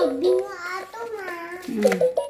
Obing atau mah. Hmm.